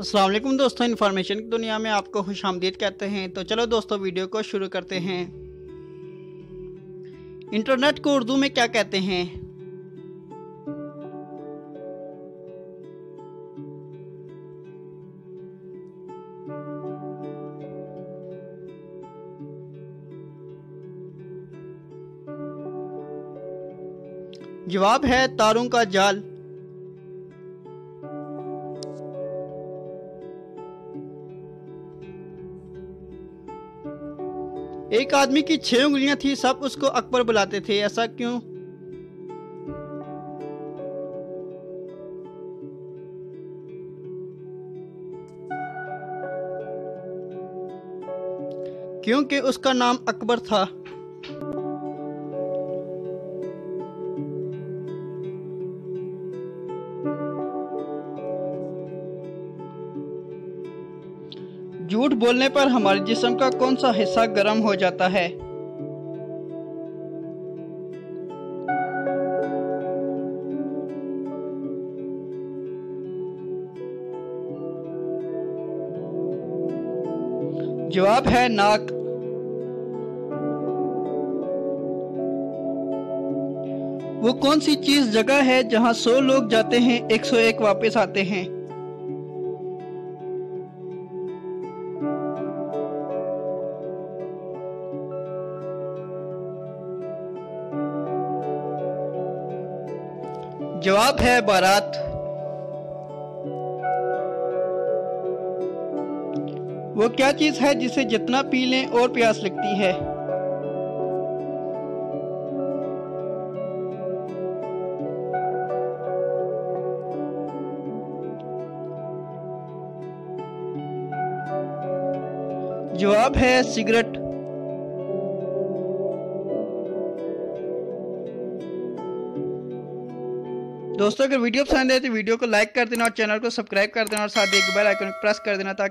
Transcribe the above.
असलम दोस्तों इन्फॉर्मेशन की दुनिया में आपको खुश आमदीद कहते हैं। तो चलो दोस्तों वीडियो को शुरू करते हैं। इंटरनेट को उर्दू में क्या कहते हैं? जवाब है तारों का जाल। एक आदमी की छह उंगलियाँ थी, सब उसको अकबर बुलाते थे। ऐसा क्यों? क्योंकि उसका नाम अकबर था। झूठ बोलने पर हमारे जिस्म का कौन सा हिस्सा गर्म हो जाता है? जवाब है नाक। वो कौन सी चीज़ जगह है जहाँ सौ लोग जाते हैं, एक सौ एक वापस आते हैं? जवाब है बारात। वो क्या चीज़ है जिसे जितना पी लें और प्यास लगती है? जवाब है सिगरेट। दोस्तों, अगर वीडियो पसंद है तो वीडियो को लाइक कर देना और चैनल को सब्सक्राइब कर देना और साथ ही बेल आइकन प्रेस कर देना ताकि